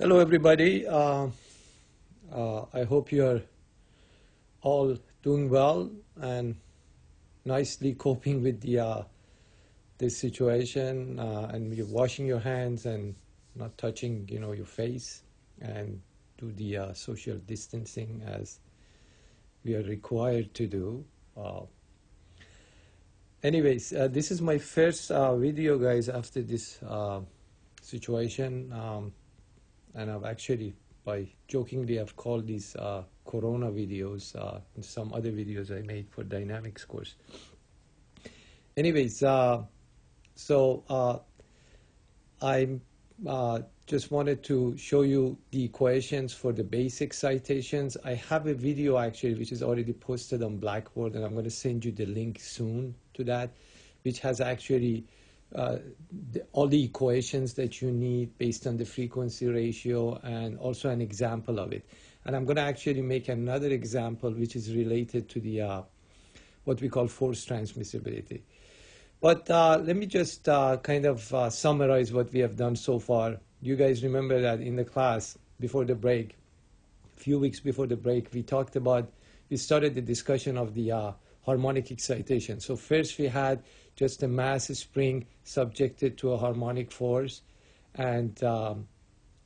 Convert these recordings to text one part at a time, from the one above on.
Hello, everybody. Uh, uh, I hope you're all doing well and nicely coping with the uh, this situation, uh, and you're washing your hands and not touching, you know, your face, and do the uh, social distancing as we are required to do. Uh, anyways, this is my first video, guys, after this situation. Um, and I've actually, by jokingly, I've called these uh, Corona videos uh, and some other videos I made for Dynamics course. Anyways, uh, so uh, I uh, just wanted to show you the equations for the base excitations. I have a video actually which is already posted on Blackboard, and I'm going to send you the link soon to that, which has actually the, all the equations that you need based on the frequency ratio and also an example of it. And I'm going to actually make another example which is related to the uh, what we call force transmissibility. But uh, let me just uh, kind of uh, summarize what we have done so far. You guys remember that in the class before the break, a few weeks before the break, we talked about, we started the discussion of the uh, harmonic excitation. So first we had just a mass spring subjected to a harmonic force, and um,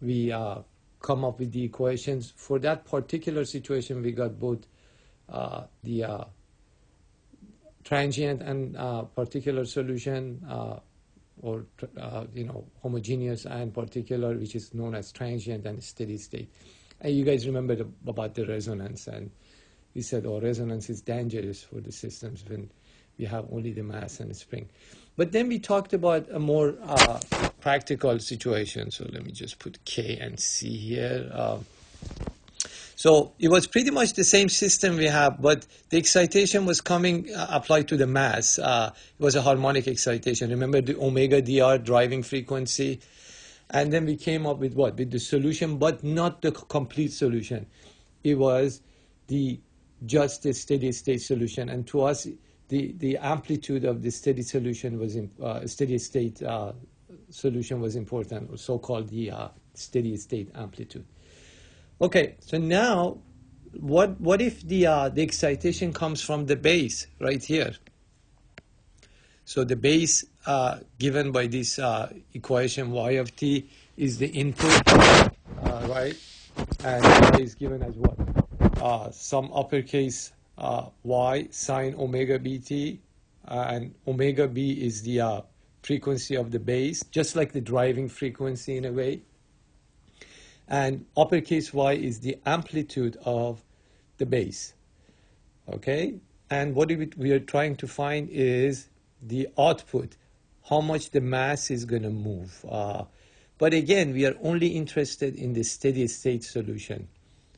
we uh, come up with the equations. For that particular situation, we got both uh, the uh, transient and uh, particular solution, uh, or uh, you know homogeneous and particular, which is known as transient and steady state. And you guys remember the, about the resonance and we said, oh, resonance is dangerous for the systems when we have only the mass and the spring. But then we talked about a more uh, practical situation. So let me just put K and C here. Uh, so it was pretty much the same system we have, but the excitation was coming uh, applied to the mass. Uh, it was a harmonic excitation. Remember the omega dr driving frequency? And then we came up with what? With the solution, but not the complete solution. It was the just a steady state solution. And to us, the, the amplitude of the steady solution was in, uh, steady state uh, solution was important, or so-called the uh, steady state amplitude. Okay, so now, what what if the uh, the excitation comes from the base right here? So the base uh, given by this uh, equation y of t is the input, right? And y is given as what? some uppercase uh, y sine omega bt, uh, and omega b is the uh, frequency of the base, just like the driving frequency in a way. And uppercase y is the amplitude of the base. Okay? And what we are trying to find is the output, how much the mass is going to move. Uh, but again, we are only interested in the steady state solution.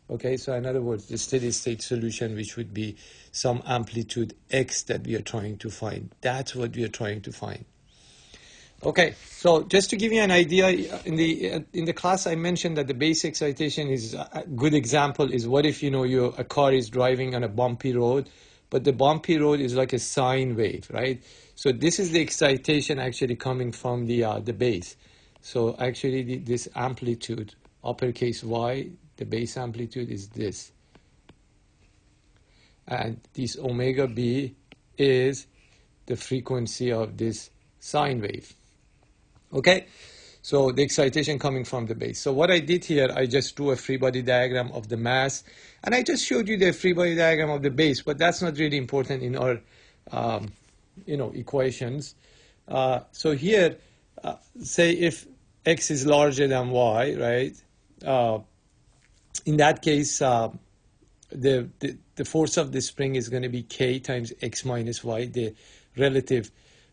Okay, so in other words, the steady state solution, which would be some amplitude x that we are trying to find. That's what we are trying to find. Okay, so just to give you an idea, in the in the class I mentioned that the base excitation is a good example is what if you know your a car is driving on a bumpy road, but the bumpy road is like a sine wave, right? So this is the excitation actually coming from the uh, the base. So actually the, this amplitude, uppercase y, the base amplitude is this. And this omega b is the frequency of this sine wave. Okay? So the excitation coming from the base. So what I did here, I just drew a free body diagram of the mass, and I just showed you the free body diagram of the base, but that's not really important in our, um, you know, equations. Uh, so here, uh, say if x is larger than y, right? Uh, in that case, uh, the, the, the force of the spring is going to be k times x minus y, the relative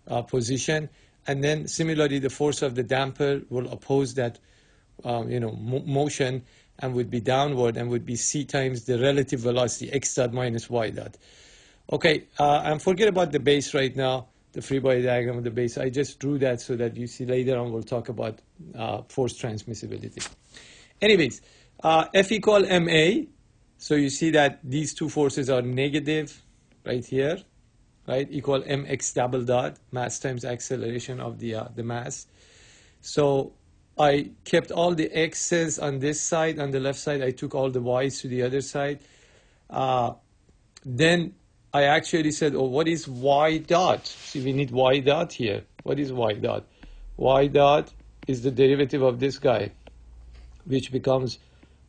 uh, position. And then similarly, the force of the damper will oppose that, um, you know, mo motion and would be downward and would be c times the relative velocity x dot minus y dot. Okay, uh, and forget about the base right now, the free body diagram of the base. I just drew that so that you see later on we'll talk about uh, force transmissibility. Anyways, uh, F equal ma, so you see that these two forces are negative right here, right, equal mx double dot, mass times acceleration of the, uh, the mass. So I kept all the x's on this side. On the left side, I took all the y's to the other side. Uh, then I actually said, oh, what is y dot? See, we need y dot here. What is y dot? y dot is the derivative of this guy, which becomes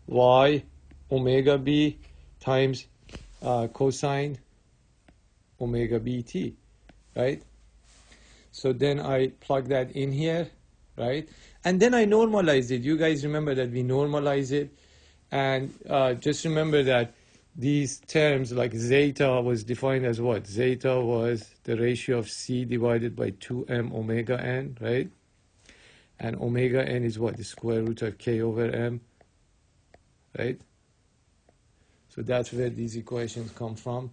y omega b times uh, cosine omega bt, right? So then I plug that in here, right? And then I normalize it. You guys remember that we normalize it. And uh, just remember that these terms like zeta was defined as what? Zeta was the ratio of c divided by 2m omega n, right? And omega n is what? The square root of k over m, right? So that's where these equations come from.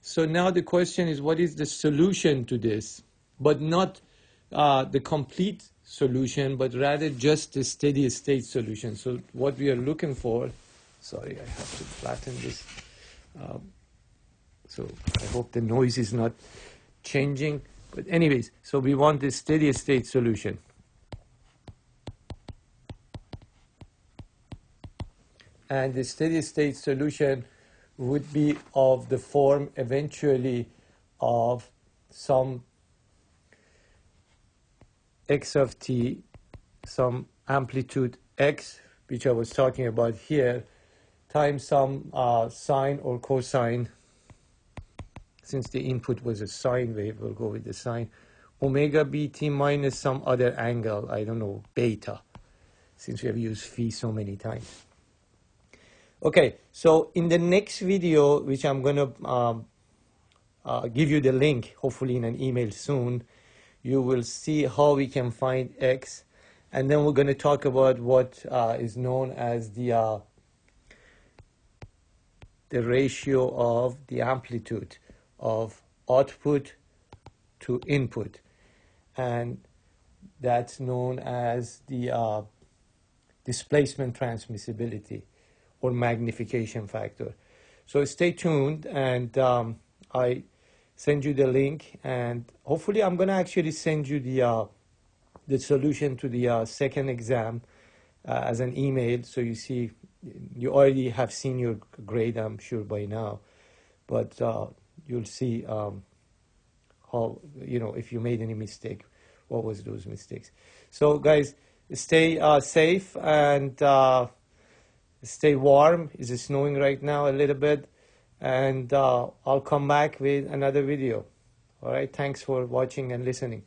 So now the question is, what is the solution to this? But not uh, the complete solution, but rather just the steady state solution. So what we are looking for, sorry, I have to flatten this. Um, so I hope the noise is not changing. But anyways, so we want the steady state solution. And the steady state solution would be of the form eventually of some x of t, some amplitude x, which I was talking about here, times some uh, sine or cosine. Since the input was a sine wave, we'll go with the sine. Omega bt minus some other angle, I don't know, beta, since we have used phi so many times. Okay, so in the next video, which I'm going to um, uh, give you the link, hopefully in an email soon, you will see how we can find x. And then we're going to talk about what uh, is known as the, uh, the ratio of the amplitude of output to input. And that's known as the uh, displacement transmissibility or magnification factor. So stay tuned, and um, I send you the link, and hopefully I'm going to actually send you the uh, the solution to the uh, second exam uh, as an email, so you see you already have seen your grade, I'm sure by now, but uh, you'll see um, how you know if you made any mistake, what was those mistakes. So guys, stay uh, safe and uh, stay warm. It's snowing right now a little bit. And uh, I'll come back with another video. All right. Thanks for watching and listening.